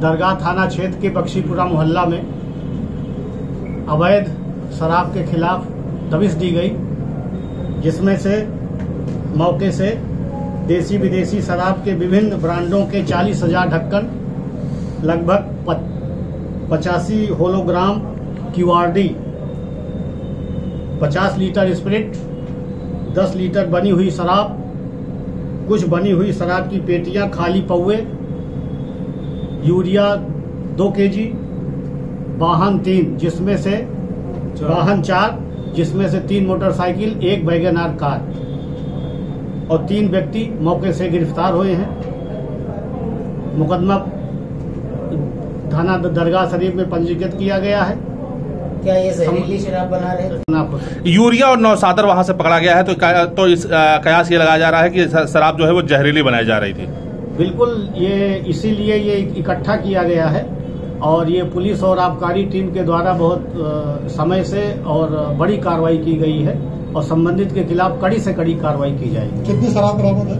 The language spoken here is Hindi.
दरगाह थाना क्षेत्र के बख्शीपुरा मोहल्ला में अवैध शराब के खिलाफ दबिश दी गई, जिसमें से मौके से देसी विदेशी शराब के विभिन्न ब्रांडों के चालीस हज़ार ढक्कन, लगभग पचासी होलोग्राम क्यूआरडी पचास लीटर स्प्रिट, दस लीटर बनी हुई शराब, कुछ बनी हुई शराब की पेटियाँ, खाली पौए यूरिया दो केजी वाहन तीन जिसमें से वाहन चार जिसमें से तीन मोटरसाइकिल एक वैगनार कार। और तीन व्यक्ति मौके से गिरफ़्तार हुए हैं। मुकदमा थाना दरगाह शरीफ में पंजीकृत किया गया है। क्या ये जहरीली शराब बना रहे यूरिया और नौसादर वहाँ से पकड़ा गया है तो तो इस कयास ये लगाया जा रहा है कि शराब जो है वो जहरीली बनाई जा रही थी। बिल्कुल ये इसीलिए ये इकट्ठा किया गया है और ये पुलिस और आबकारी टीम के द्वारा बहुत समय से और बड़ी कार्रवाई की गई है और संबंधित के खिलाफ कड़ी से कड़ी कार्रवाई की जाएगी। कितनी शराब बरामद है?